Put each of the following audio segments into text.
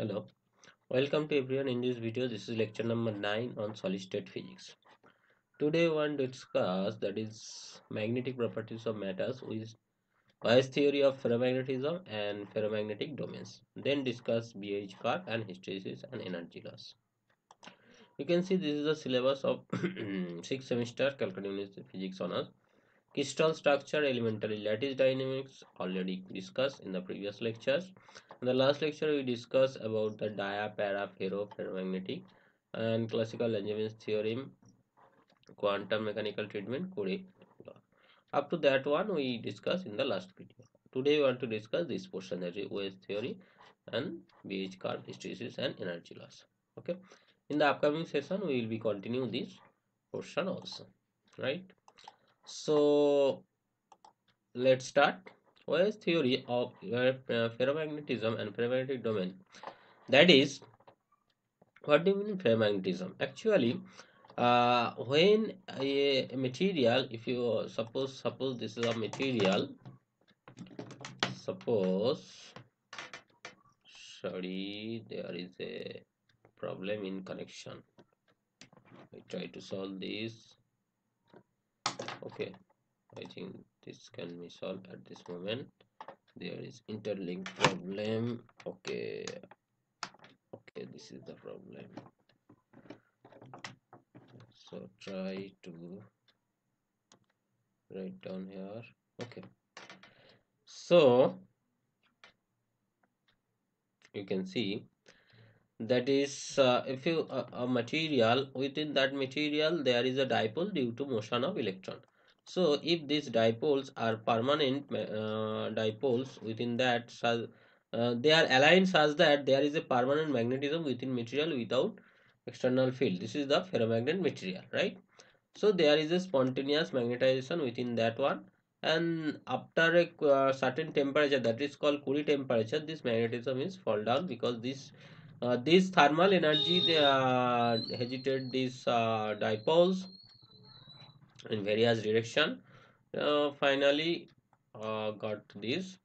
Hello, welcome to everyone in this video. This is lecture number 9 on solid state physics. Today we want to discuss that is magnetic properties of matters with Weiss's theory of ferromagnetism and ferromagnetic domains. Then discuss BH curve and hysteresis and energy loss. You can see this is the syllabus of 6th semester calculating physics honors. Crystal structure, elementary. Lattice dynamics already discussed in the previous lectures. In the last lecture we discussed about the dia para ferro ferromagnetic and classical Langevins theorem quantum mechanical treatment Curie up to that one we discussed in the last video. Today we want to discuss this portion that is OS theory and BH curve hysteresis and energy loss. Okay? In the upcoming session we will be continue this portion also. Right so let's start Weiss's theory of uh, ferromagnetism and ferromagnetic domain. That is, what do you mean ferromagnetism? Actually, uh, when a material, if you suppose suppose this is a material, suppose sorry, there is a problem in connection. I try to solve this. Okay, I think this can be solved at this moment. There is interlink problem. Okay. Okay this is the problem. So try to write down here. Okay. So you can see that is uh, if you uh, a material within that material there is a dipole due to motion of electron so if these dipoles are permanent uh, dipoles within that uh, they are aligned such that there is a permanent magnetism within material without external field. This is the ferromagnet material, right? So there is a spontaneous magnetization within that one and after a uh, certain temperature that is called Curie temperature this magnetism is fall down because this uh, this thermal energy they uh, agitate these uh, dipoles in various direction. Uh, finally uh, got this.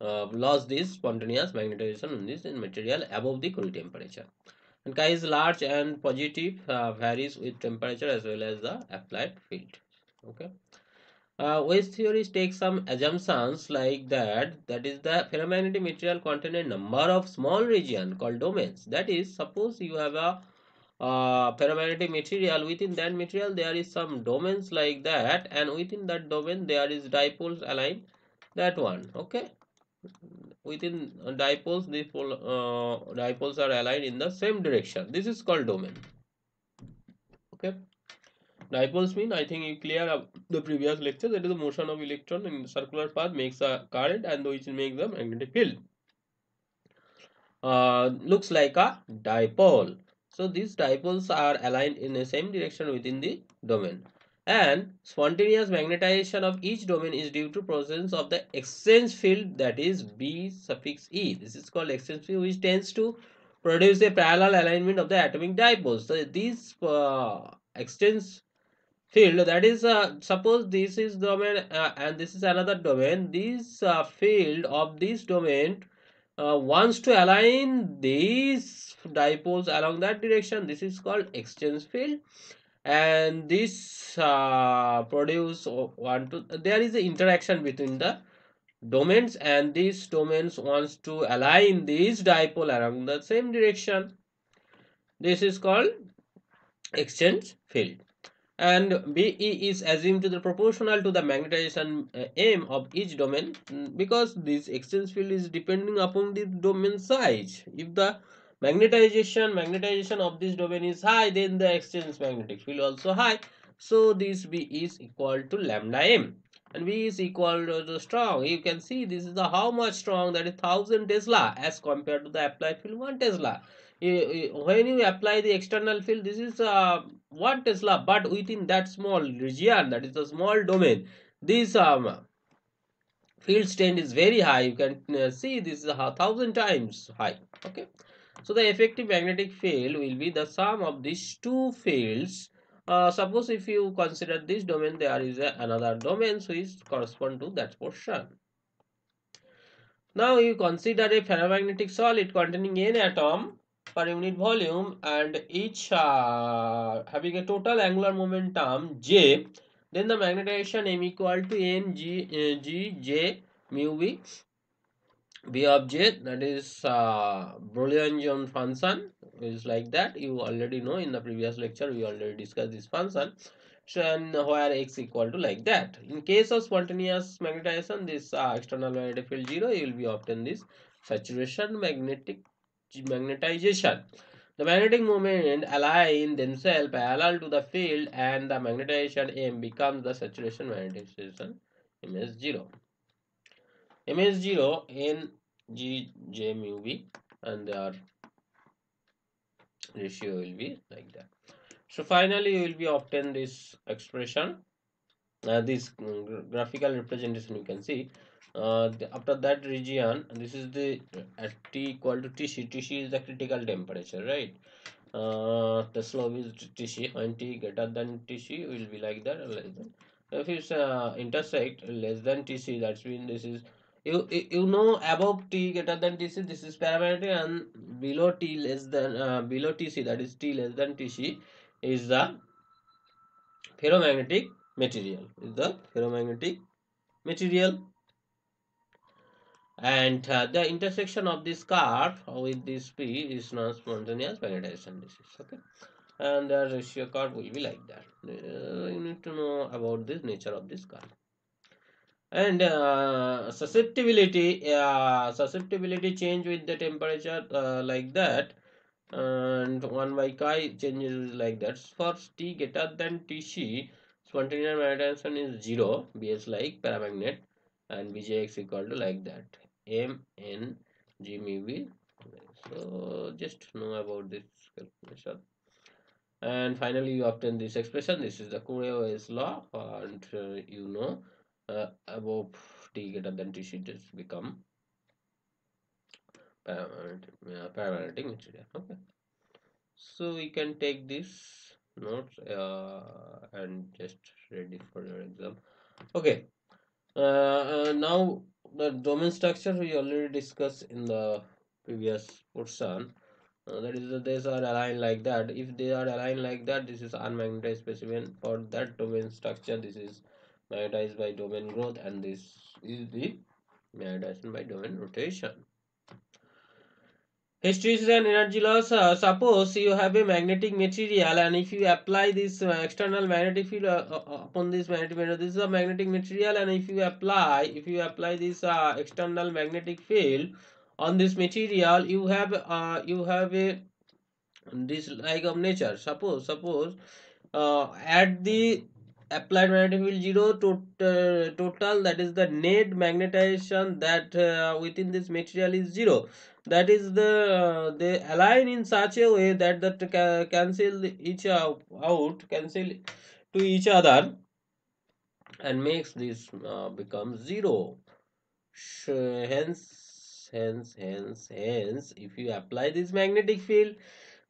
Uh, lost this spontaneous magnetization in this in material above the Curie temperature. And chi is large and positive uh, varies with temperature as well as the applied field. Okay uh, theory takes some assumptions like that. That is the ferromagnetic material contain a number of small region called domains. That is suppose you have a uh, ferromagnetic material. Within that material there is some domains like that. And within that domain there is dipoles aligned that one. Okay? Within dipoles these uh, dipoles are aligned in the same direction. This is called domain. Okay dipoles mean i think you clear up the previous lecture that is the motion of electron in circular path makes a current and which makes the magnetic field uh, looks like a dipole so these dipoles are aligned in the same direction within the domain. And spontaneous magnetization of each domain is due to presence of the exchange field that is B suffix E. This is called exchange field which tends to produce a parallel alignment of the atomic dipoles. So these uh, exchange field that is uh, suppose this is domain uh, and this is another domain. This uh, field of this domain uh, wants to align these dipoles along that direction. This is called exchange field. And this uh, produce one to there is an interaction between the domains and these domains wants to align these dipole along the same direction. This is called exchange field and BE is assumed to be proportional to the magnetization uh, M of each domain mm, because this exchange field is depending upon the domain size. If the magnetization magnetization of this domain is high, then the exchange magnetic field also high. So this B is equal to lambda M and V is equal to strong. You can see this is the how much strong that is 1000 Tesla as compared to the applied field 1 Tesla when you apply the external field this is uh, 1 tesla but within that small region that is a small domain this um, field strength is very high. You can uh, see this is a thousand times high okay? So the effective magnetic field will be the sum of these two fields. Uh, suppose if you consider this domain there is a, another domain which correspond to that portion. Now you consider a ferromagnetic solid containing n atom per unit volume and each uh, having a total angular momentum j then the magnetization m equal to n g, uh, g j mu v v of j that is uh, Brillouin function is like that. You already know in the previous lecture we already discussed this function. And where x equal to like that. In case of spontaneous magnetization this uh, external magnetic field zero you will be obtain this saturation magnetic magnetization. The magnetic moment align themselves parallel to the field and the magnetization m becomes the saturation magnetization ms0 ms0 n g j mu v and their ratio will be like that. So finally you will be obtain this expression. Uh, this graphical representation you can see uh, after that region this is the at t equal to tc tc is the critical temperature right? Uh, the slope is tc when t greater than tc will be like that less than. If it's uh, intersect less than tc that's mean this is you you know above t greater than tc this is paramagnetic and below t less than uh, below tc that is t less than tc is the ferromagnetic material is the ferromagnetic material and uh, the intersection of this curve with this p is non-spontaneous magnetization is okay? And the ratio curve will be like that. Uh, you need to know about this nature of this curve and uh, susceptibility uh, susceptibility change with the temperature uh, like that. And 1 by chi changes like that. For t greater than tc spontaneous magnetization is 0 bs like paramagnet and bjx equal to like that m n g mu v. So just know about this calculation. And finally you obtain this expression. This is the Curie-Weiss law and uh, you know uh, above t greater than t sheet just become paramagnetic material okay. So we can take this notes uh, and just ready for your exam. Okay. Uh, uh, now the domain structure we already discussed in the previous portion uh, that is these are aligned like that. If they are aligned like that this is unmagnetized specimen. For that domain structure this is magnetized by domain growth and this is the magnetization by domain rotation. Hysteresis and energy loss. Uh, suppose you have a magnetic material and if you apply this uh, external magnetic field uh, uh upon this magnetic material, this is a magnetic material and if you apply, if you apply this uh, external magnetic field on this material, you have uh, you have a this like of nature. Suppose suppose at the applied magnetic field zero to, uh, total that is the net magnetization that uh, within this material is zero. That is the uh, they align in such a way that that ca cancel each out cancel to each other and makes this uh, become zero. Hence hence hence hence if you apply this magnetic field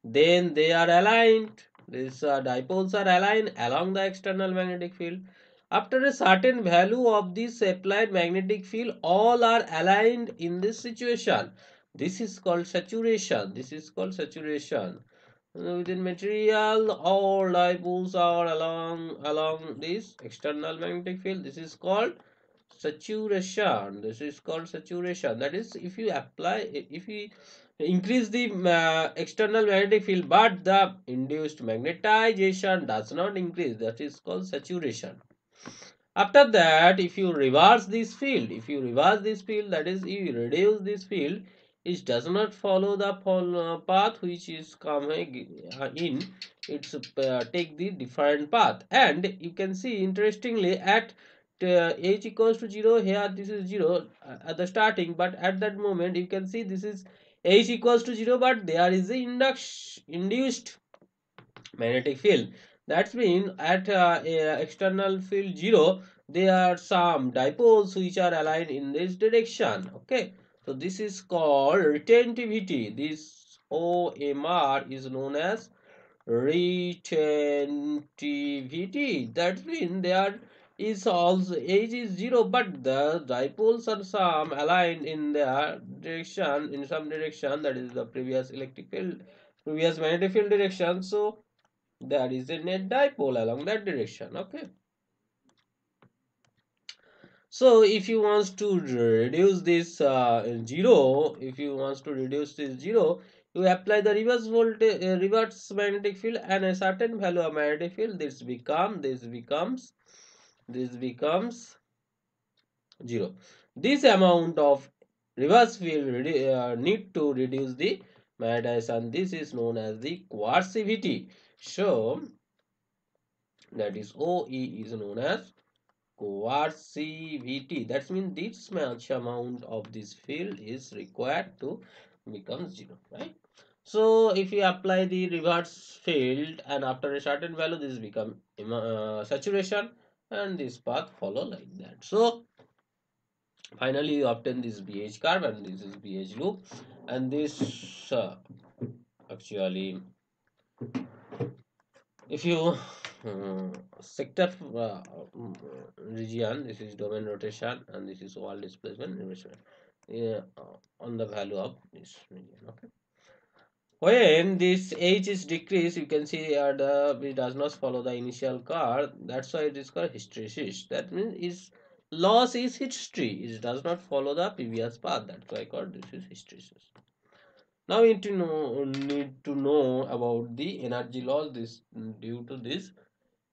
then they are aligned these uh, dipoles are aligned along the external magnetic field. After a certain value of this applied magnetic field, all are aligned in this situation. This is called saturation. This is called saturation. Within material, all dipoles are along along this external magnetic field. This is called saturation. This is called saturation. That is, if you apply, if you increase the uh, external magnetic field but the induced magnetization does not increase that is called saturation after that if you reverse this field if you reverse this field that is you reduce this field it does not follow the uh, path which is coming uh, in it's uh, take the different path and you can see interestingly at uh, h equals to 0 here this is 0 uh, at the starting but at that moment you can see this is H equals to 0 but there is the induced induced magnetic field. That's mean at uh, external field 0 there are some dipoles which are aligned in this direction. Okay. So this is called retentivity. This OMR is known as retentivity. That means they are is also H is zero, but the dipoles are some aligned in their direction in some direction that is the previous electric field, previous magnetic field direction. So there is a net dipole along that direction. Okay. So if you want to reduce this uh, zero, if you want to reduce this zero, you apply the reverse voltage, uh, reverse magnetic field and a certain value of magnetic field. This become this becomes this becomes 0 this amount of reverse field uh, need to reduce the magnetization this is known as the coercivity so that is oe is known as coercivity that means this much amount of this field is required to become zero right? So if you apply the reverse field and after a certain value this become uh, saturation and this path follow like that. So finally you obtain this BH curve and this is BH loop. And this uh, actually if you uh, sector uh, region this is domain rotation and this is wall displacement. Uh, on the value of this region okay when this h is decreased you can see here the it does not follow the initial curve. That's why it is called hysteresis. That means is loss is history. It does not follow the previous path. That's why I called this is hysteresis. Now we need to know need to know about the energy loss this due to this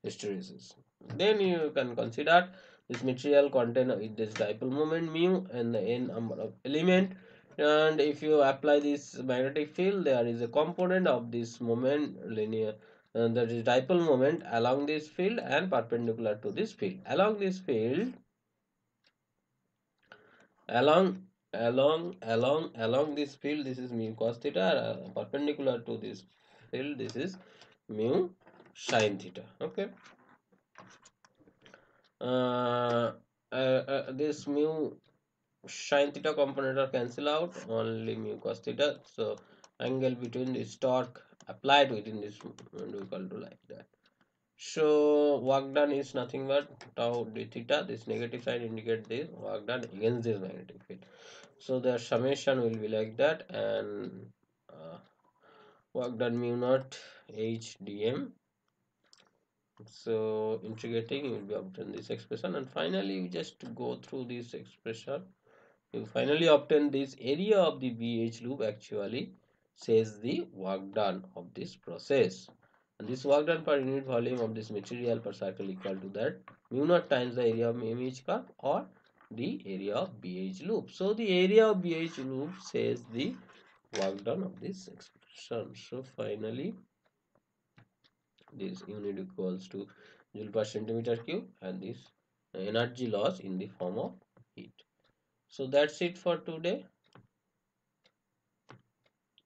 hysteresis. Then you can consider this material contain this dipole moment mu and the n number of element and if you apply this magnetic field there is a component of this moment linear uh, that is dipole moment along this field and perpendicular to this field. Along this field along along along along this field this is mu cos theta uh, perpendicular to this field this is mu sine theta okay? Uh, uh, uh this mu sine theta component are cancel out only mu cos theta. So angle between this torque applied within this window equal to like that. So work done is nothing but tau d theta. This negative sign indicate this work done against this magnetic field. So the summation will be like that and uh, work done mu naught h dm so integrating you will be obtain this expression. And finally you just go through this expression you finally obtain this area of the BH loop actually says the work done of this process. And this work done per unit volume of this material per cycle equal to that mu naught times the area of MH curve or the area of BH loop. So the area of BH loop says the work done of this expression. So finally this unit equals to joule per centimeter cube and this energy loss in the form of heat so that's it for today.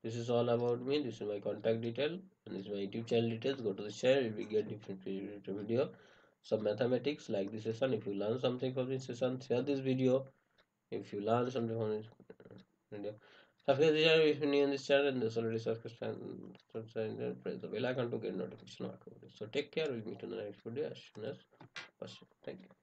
This is all about me. This is my contact detail and this is my youtube channel details. Go to the channel you will get different video some mathematics like this session. If you learn something from this session share this video. If you learn something from this video subscribe the channel if you're new in this channel. And this already subscribe press the bell icon to get notification so take care. We'll meet in the next video. As soon as possible. Thank you